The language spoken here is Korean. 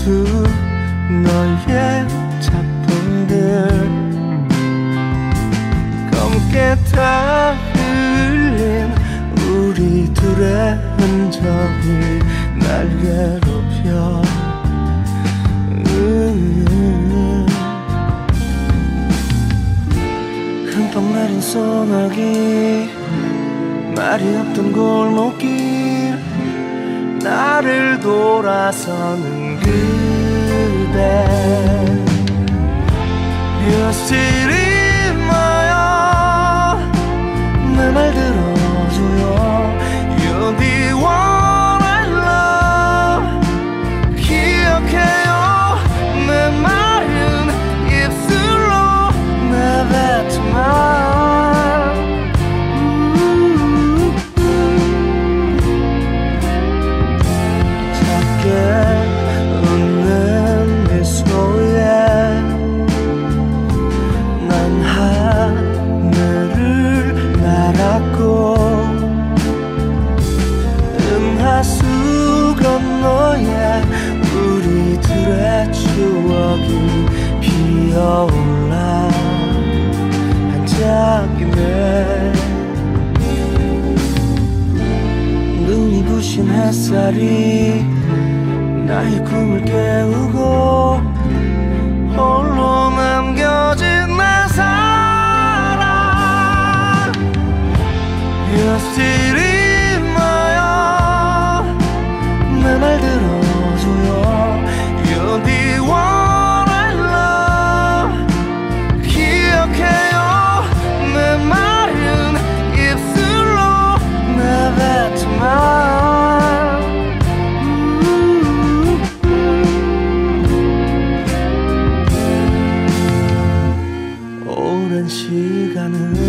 모두 너의 작품들 검게 다 흘린 우리 둘의 흔적이 날 괴롭혀. 흠뻑 내린 소나기 말이 없던 골목길 나를 돌아서는 그 비친 햇살이 나의 꿈을 깨우고 홀로 남겨진 내 사랑. Your city 시간을